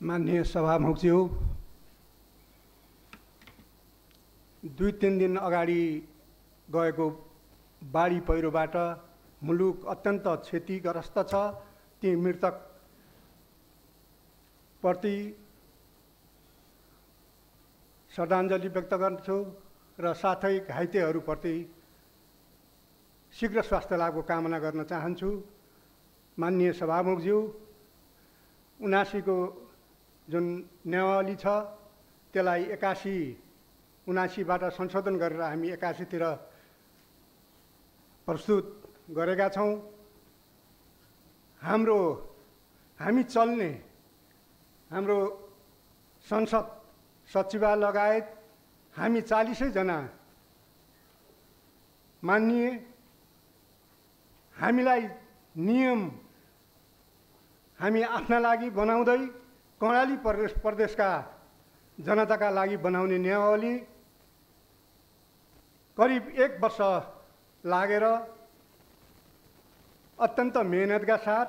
माननीय सभामुखज्यू दुई तिन दिन अगाडि गएको बाढी पहिरोबाट मुलुक अत्यन्त क्षतिग्रस्त छ। ती मृतक प्रति श्रद्धाञ्जली व्यक्त गर्छु र साथै घाइतेहरूप्रति शीघ्र स्वास्थ्य लाभको कामना गर्न चाहन्छु। माननीय सभामुखज्यू उनासीको जुन नेवाली छ त्यसलाई एकासी उनासीबाट संशोधन गरेर हामी एकासीतिर प्रस्तुत गरेका छौँ। हाम्रो हामी चल्ने हाम्रो संसद सचिवालय लगायत हामी चालिसैजना मान्य हामीलाई नियम हामी आफ्ना लागि बनाउँदै कर्णाली प्रदेश प्रदेशका जनताका लागि बनाउने नियमावली करिब एक वर्ष लागेर अत्यन्त मेहनतका साथ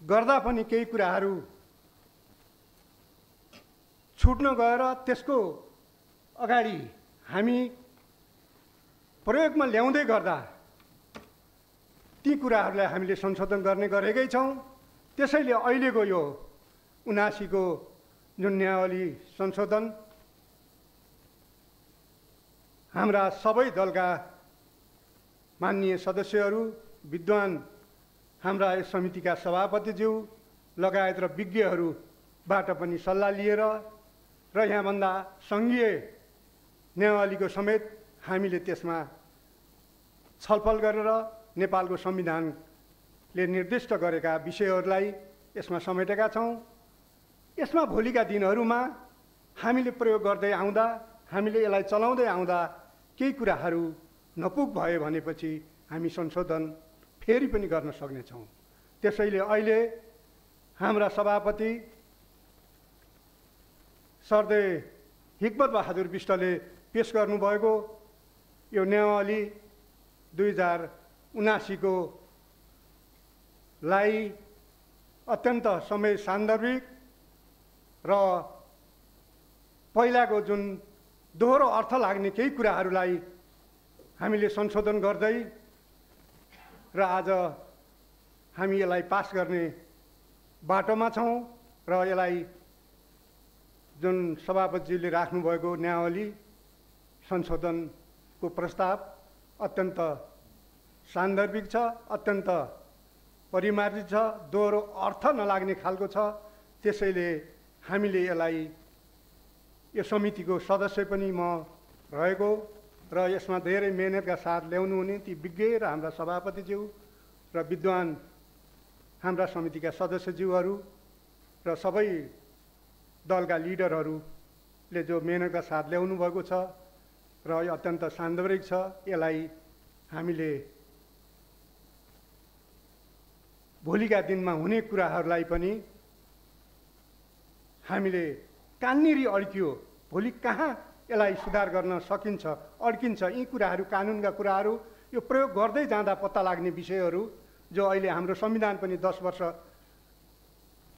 गर्दा पनि केही कुराहरू छुट्न गएर त्यसको अगाडि हामी प्रयोगमा ल्याउँदै गर्दा ती कुराहरूलाई हामीले संशोधन गर्ने गरेकै छौँ। त्यसैले अहिलेको यो उनासीको जुन न्यायावली संशोधन हाम्रा सबै दलका मान्य सदस्यहरू विद्वान हाम्रा यस समितिका सभापतिज्यू लगायत र विज्ञहरूबाट पनि सल्लाह लिएर र यहाँभन्दा सङ्घीय न्यायावलीको समेत हामीले त्यसमा छलफल गरेर नेपालको संविधानले निर्दिष्ट गरेका विषयहरूलाई यसमा समेटेका छौँ। यसमा भोलिका दिनहरूमा हामीले प्रयोग गर्दै आउँदा हामीले यसलाई चलाउँदै आउँदा केही कुराहरू नपुग भयो भनेपछि हामी संशोधन फेरि पनि गर्न सक्नेछौँ। त्यसैले अहिले हाम्रा सभापति सरदे हिक्मत बहादुर विष्टले पेस गर्नुभएको यो न्यायावली दुई हजार उनासीको लाई अत्यन्त समय सान्दर्भिक र पहिलाको जुन दोहोरो अर्थ लाग्ने केही कुराहरूलाई हामीले संशोधन गर्दै र आज हामी यसलाई पास गर्ने बाटोमा छौँ र यसलाई जुन सभापतिजीले राख्नुभएको न्यायावली संशोधनको प्रस्ताव अत्यन्त सान्दर्भिक छ अत्यन्त परिमार्जित छ दोहोरो अर्थ नलाग्ने खालको छ। त्यसैले हामीले यसलाई यो समितिको सदस्य पनि म रहेको र यसमा धेरै मेहनतका साथ ल्याउनु हुने ती विज्ञ र हाम्रा सभापतिज्यू र विद्वान हाम्रा समितिका सदस्यज्यूहरू र सबै दलका लिडरहरूले जो मेहनतका साथ ल्याउनु भएको छ र यो अत्यन्त सान्दर्भिक छ यसलाई हामीले भोलिका दिनमा हुने कुराहरूलाई पनि हामीले कहाँनिर अड्कियो। भोलि कहाँ यसलाई सुधार गर्न सकिन्छ अड्किन्छ? यी कुराहरू कानुनका कुराहरू यो प्रयोग गर्दै जाँदा पत्ता लाग्ने विषयहरू जो अहिले हाम्रो संविधान पनि दस वर्ष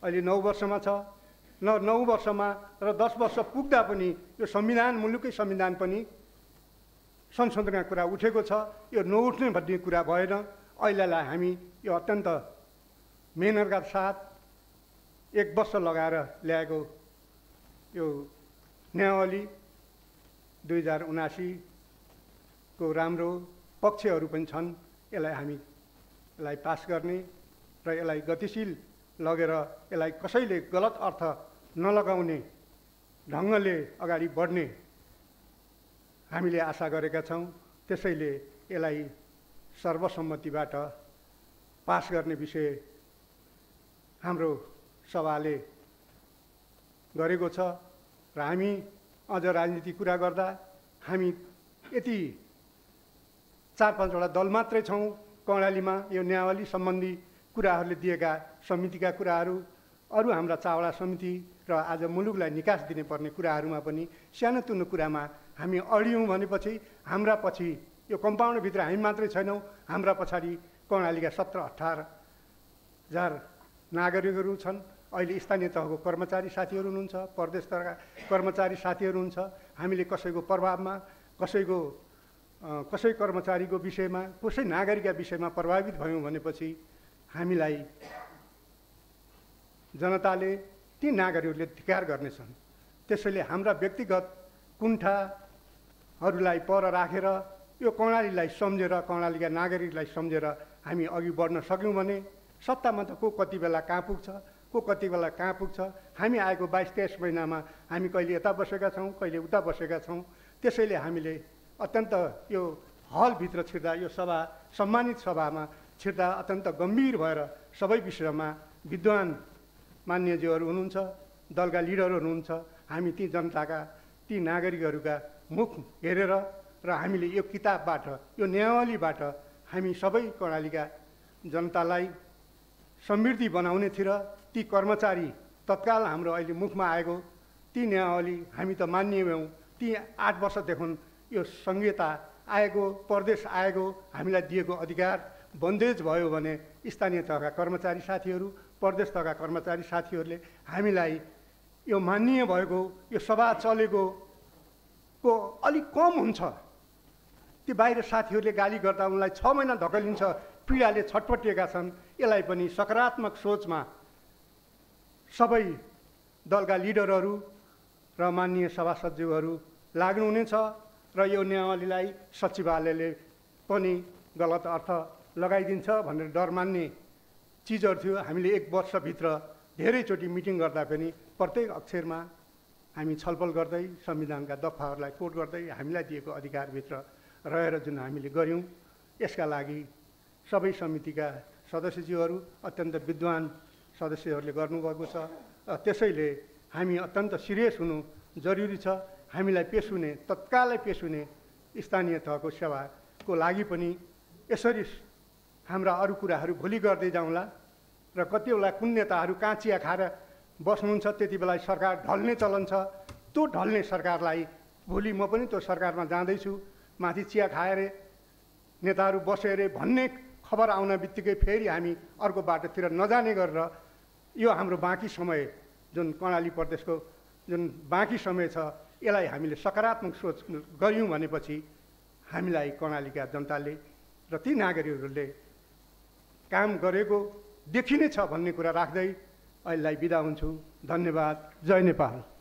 अहिले नौ वर्षमा छ। न नौ वर्षमा र दस वर्ष पुग्दा पनि यो संविधान मुलुकै संविधान पनि संशोधनका कुरा उठेको छ। यो नउठ्ने भन्ने कुरा भएन। अहिलेलाई हामी यो अत्यन्त मेहनतका साथ एक वर्ष लगाएर ल्याएको यो न्यायावली दुई हजार उनासीको राम्रो पक्षहरू पनि छन्। यसलाई हामी यसलाई पास गर्ने र यसलाई गतिशील लगेर यसलाई कसैले गलत अर्थ नलगाउने ढङ्गले अगाडि बढ्ने हामीले आशा गरेका छौँ। त्यसैले यसलाई सर्वसम्मतिबाट पास गर्ने विषय हाम्रो सभाले गरेको छ र हामी अझ राजनीति कुरा गर्दा हामी यति चार पाँचवटा दल मात्रै छौँ कर्णालीमा यो न्यायावली सम्बन्धी कुराहरूले दिएका समितिका कुराहरू अरू हाम्रा चावडा समिति र आज मुलुकलाई निकास दिनुपर्ने कुराहरूमा पनि सानोतुनो कुरामा हामी अडियौँ भनेपछि हाम्रा पछि यो कम्पाउन्डभित्र हामी मात्रै छैनौँ। हाम्रा पछाडि कर्णालीका सत्र अठार हजार नागरिकहरू छन्। अहिले स्थानीय तहको कर्मचारी साथीहरू हुनुहुन्छ प्रदेश तहका कर्मचारी साथीहरू हुन्छ। हामीले कसैको प्रभावमा कसैको कसै कर्मचारीको विषयमा कसै नागरिकका विषयमा प्रभावित भयौँ भनेपछि हामीलाई जनताले ती नागरिकहरूले धिकार गर्नेछन्। त्यसैले हाम्रा व्यक्तिगत कुण्ठाहरूलाई पर राखेर यो कर्णालीलाई सम्झेर कर्णालीका नागरिकलाई सम्झेर हामी अघि बढ्न सक्यौँ भने सत्तामा त को कति बेला कहाँ पुग्छ को कति बेला कहाँ पुग्छ हामी आएको बाइस तेइस महिनामा हामी कहिले यता बसेका छौँ कहिले उता बसेका छौँ त्यसैले हामीले अत्यन्त यो हलभित्र छिर्दा यो सभा सम्मानित सभामा छिर्दा अत्यन्त गम्भीर भएर सबै विषयमा विद्वान मान्यज्यूहरू हुनुहुन्छ दलका लिडरहरू हुनुहुन्छ हामी ती जनताका ती नागरिकहरूका मुख हेरेर र हामीले यो किताबबाट यो नियावलीबाट हामी सबै कर्णालीका जनतालाई समृद्धि बनाउनेतिर ती कर्मचारी तत्काल हाम्रो अहिले मुखमा आएको। ती नियावली हामी त मानियौँ ती आठ वर्षदेखि यो सङ्घीयता आएको प्रदेश आएको हामीलाई दिएको अधिकार बन्देज भयो भने स्थानीय तहका कर्मचारी साथीहरू प्रदेश तहका कर्मचारी साथीहरूले हामीलाई यो मान्य भएको यो सभा चलेको को अलिक कम हुन्छ। ती बाहिर साथीहरूले गाली गर्दा उनलाई छ महिना धकलिन्छ। पीडाले छटपटिएका छन् यसलाई पनि सकारात्मक सोचमा सबै दलका लिडरहरू र मान्य सभासचिवहरू लाग्नुहुनेछ र यो नियमावलीलाई सचिवालयले पनि गलत अर्थ लगाइदिन्छ भनेर डर मान्ने चिजहरू थियो। हामीले एक वर्षभित्र धेरैचोटि मिटिङ गर्दा पनि प्रत्येक अक्षरमा हामी छलफल गर्दै संविधानका दफाहरूलाई कोट गर्दै हामीलाई दिएको अधिकारभित्र रहेर जुन हामीले गऱ्यौँ यसका लागि सबै समितिका सदस्यज्यूहरू अत्यन्त विद्वान सदस्यहरूले गर्नुभएको छ। त्यसैले हामी अत्यन्त सिरियस हुनु जरुरी छ। हामीलाई पेस हुने तत्कालै पेस हुने स्थानीय तहको सेवाको लागि पनि यसरी हाम्रा अरू कुराहरू भोलि गर्दै जाउँला र कतिवटा कुन नेताहरू कहाँ चिया खाएर बस्नुहुन्छ त्यति बेला सरकार ढल्ने चलन छ। त्यो ढल्ने सरकारलाई भोलि म पनि त्यो सरकारमा जाँदैछु। माथि चिया खाएर नेताहरू बसे अरे भन्ने खबर आउन बित्तिकै फेरि हामी अर्को बाटोतिर नजाने गरेर यो हाम्रो बाँकी समय जुन कर्णाली प्रदेशको जुन बाँकी समय छ यसलाई हामीले सकारात्मक सोच गऱ्यौँ भनेपछि हामीलाई कर्णालीका जनताले र ती नागरिकहरूले काम गरेको देखिने छ भन्ने कुरा राख्दै अहिलेलाई बिदा हुन्छु। धन्यवाद। जय नेपाल।